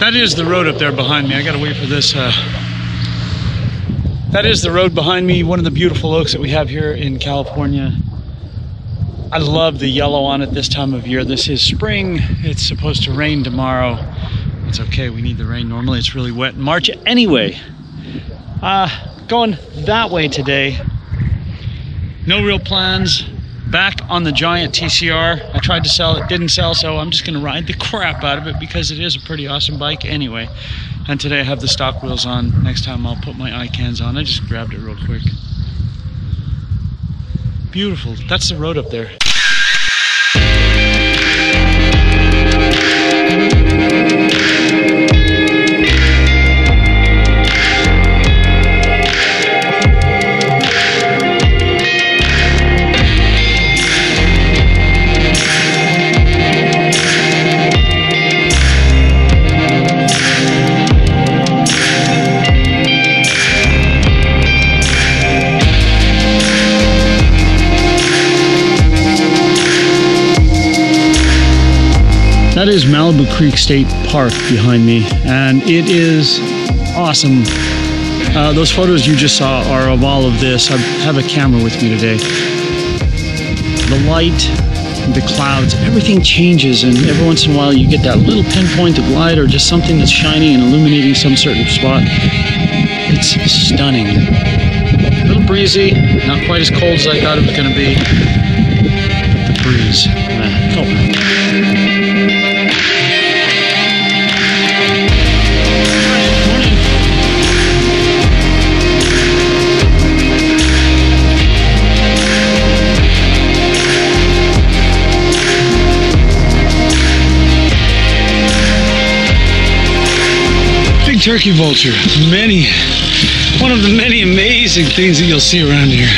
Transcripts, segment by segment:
That is the road up there behind me. I gotta wait for this. Uh... That is the road behind me, one of the beautiful oaks that we have here in California. I love the yellow on it this time of year. This is spring. It's supposed to rain tomorrow. It's okay, we need the rain. Normally it's really wet in March anyway. Uh, going that way today. No real plans. Back on the giant TCR. I tried to sell it, didn't sell, so I'm just gonna ride the crap out of it because it is a pretty awesome bike anyway. And today I have the stock wheels on. Next time I'll put my iCans on. I just grabbed it real quick. Beautiful. That's the road up there. That is Malibu Creek State Park behind me, and it is awesome. Uh, those photos you just saw are of all of this. I have a camera with me today. The light, the clouds, everything changes, and every once in a while you get that little pinpoint of light or just something that's shining and illuminating some certain spot. It's stunning. A little breezy, not quite as cold as I thought it was going to be. The breeze, Turkey vulture. Many, one of the many amazing things that you'll see around here.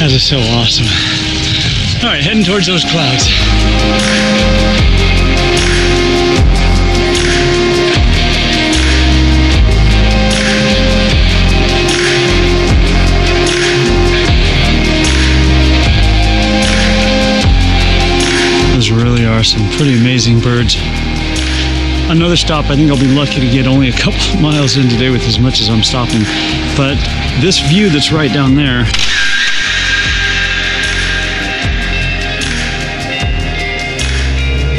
That is so awesome. All right, heading towards those clouds. Those really are some pretty amazing birds another stop. I think I'll be lucky to get only a couple miles in today with as much as I'm stopping. But this view that's right down there.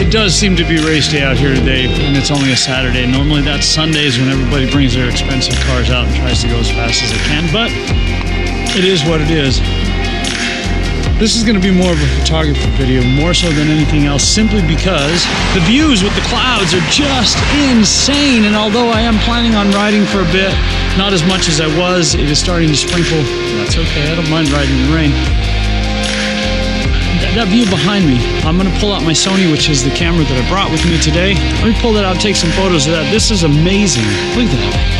It does seem to be race day out here today, and it's only a Saturday. Normally that's Sundays when everybody brings their expensive cars out and tries to go as fast as they can, but it is what it is. This is going to be more of a photography video, more so than anything else, simply because the views with the clouds are just insane. And although I am planning on riding for a bit, not as much as I was, it is starting to sprinkle. That's okay, I don't mind riding in the rain. That, that view behind me, I'm going to pull out my Sony, which is the camera that I brought with me today. Let me pull that out, take some photos of that. This is amazing. Look at that.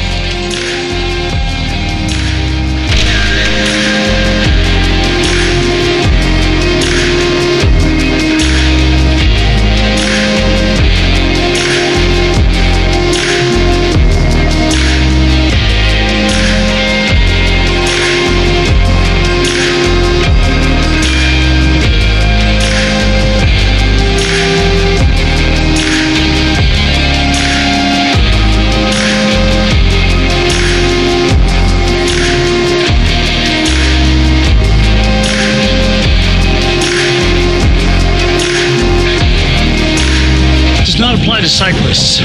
Cyclists.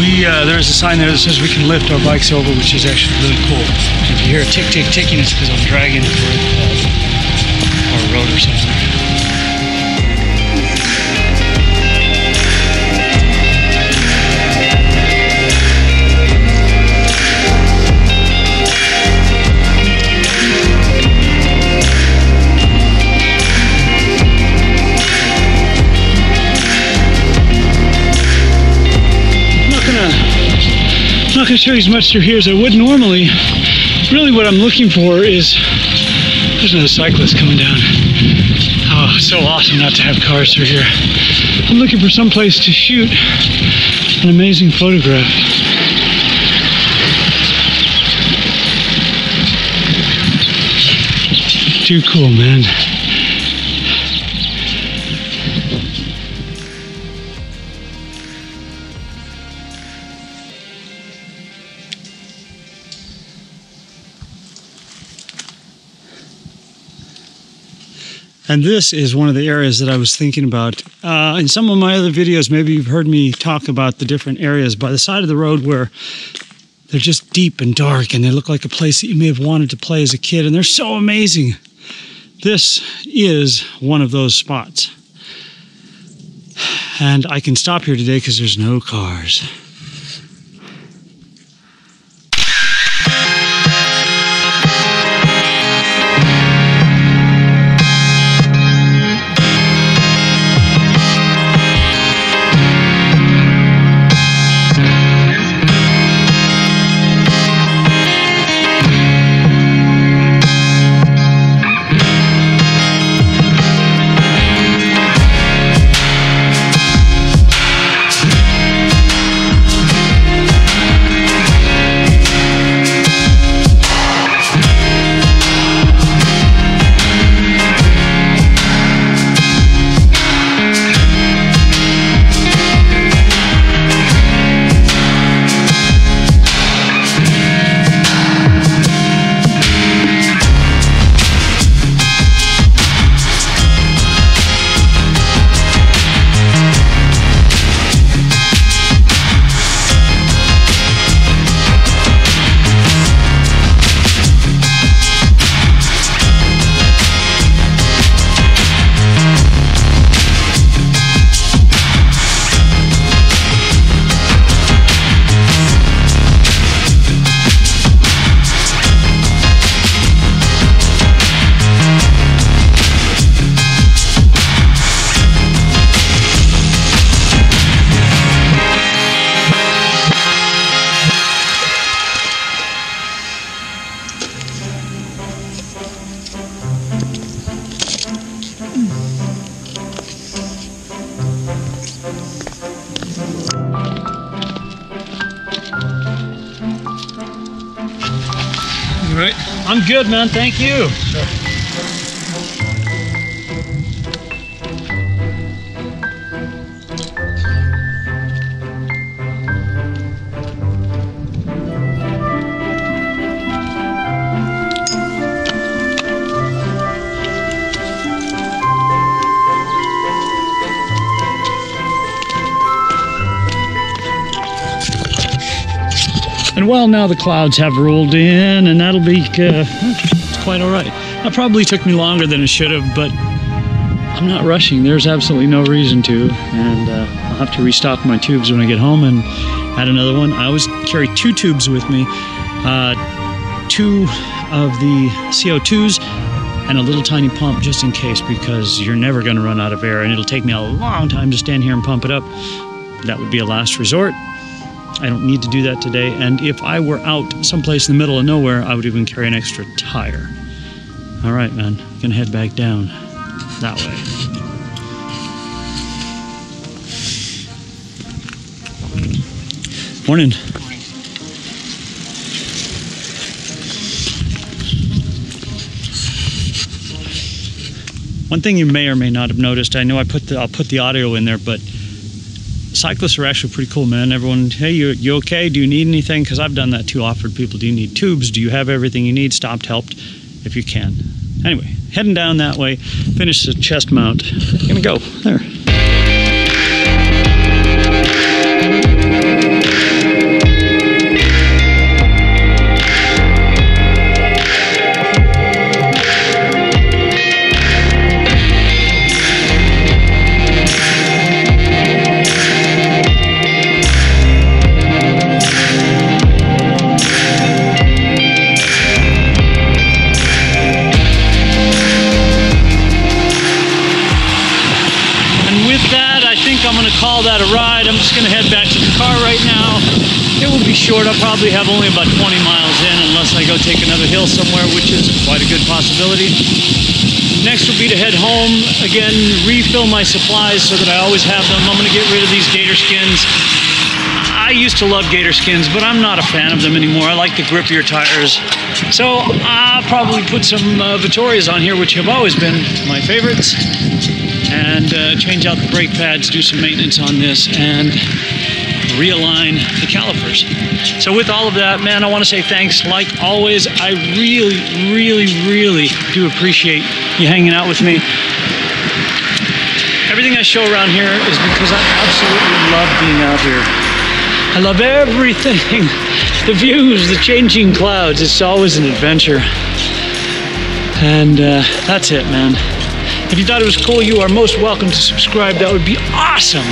We uh, there's a sign there that says we can lift our bikes over, which is actually really cool. If you hear a tick tick ticking, it's because I'm dragging it for a road or something. Not going to show you as much through here as I would normally. Really what I'm looking for is, there's another cyclist coming down. Oh, so awesome not to have cars through here. I'm looking for some place to shoot an amazing photograph. Too cool, man. And this is one of the areas that I was thinking about. Uh, in some of my other videos, maybe you've heard me talk about the different areas by the side of the road where they're just deep and dark and they look like a place that you may have wanted to play as a kid and they're so amazing. This is one of those spots. And I can stop here today because there's no cars. I'm good, man. Thank you. Well, now the clouds have rolled in, and that'll be uh, it's quite all right. That probably took me longer than it should have, but I'm not rushing. There's absolutely no reason to, and uh, I'll have to restock my tubes when I get home and add another one. I always carry two tubes with me, uh, two of the CO2s and a little tiny pump just in case, because you're never going to run out of air, and it'll take me a long time to stand here and pump it up. That would be a last resort. I don't need to do that today. And if I were out someplace in the middle of nowhere, I would even carry an extra tire. All right, man, I'm gonna head back down that way. Morning. One thing you may or may not have noticed, I know I put the I'll put the audio in there, but cyclists are actually pretty cool, man. Everyone, hey, you, you okay? Do you need anything? Because I've done that too. Offered people, do you need tubes? Do you have everything you need? Stopped, helped, if you can. Anyway, heading down that way. Finish the chest mount. Gonna go there. Short. I'll probably have only about 20 miles in unless I go take another hill somewhere, which is quite a good possibility. Next will be to head home, again, refill my supplies so that I always have them. I'm going to get rid of these Gatorskins. I used to love Gatorskins, but I'm not a fan of them anymore. I like the grippier tires. So I'll probably put some uh, Vittorias on here, which have always been my favorites and uh, change out the brake pads, do some maintenance on this, and realign the calipers. So with all of that, man, I want to say thanks. Like always, I really, really, really do appreciate you hanging out with me. Everything I show around here is because I absolutely love being out here. I love everything. The views, the changing clouds. It's always an adventure. And uh, that's it, man. If you thought it was cool, you are most welcome to subscribe. That would be awesome.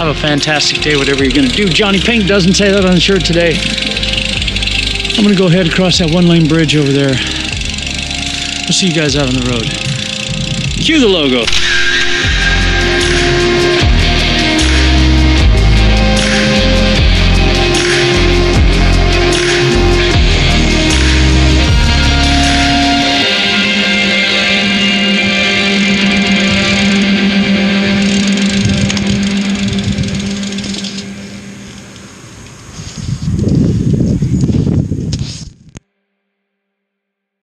Have a fantastic day, whatever you're going to do. JonnyPink doesn't say that on the shirt today. I'm going to go ahead and cross that one lane bridge over there. We'll see you guys out on the road. Cue the logo.